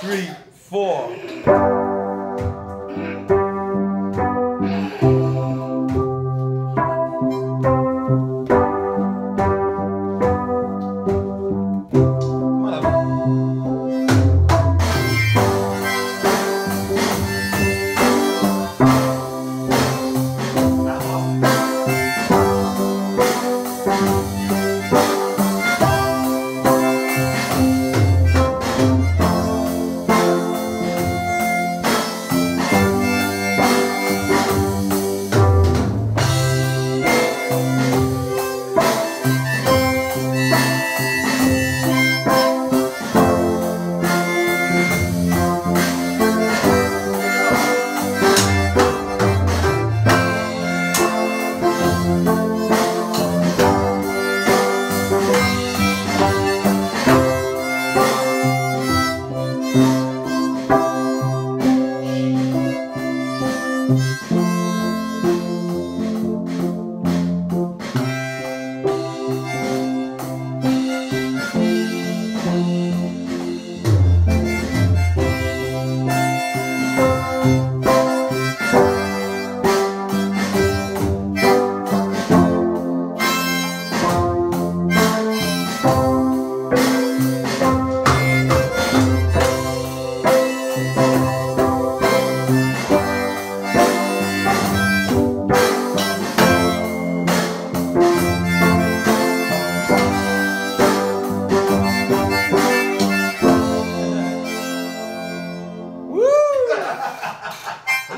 three, four.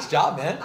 Nice job, man.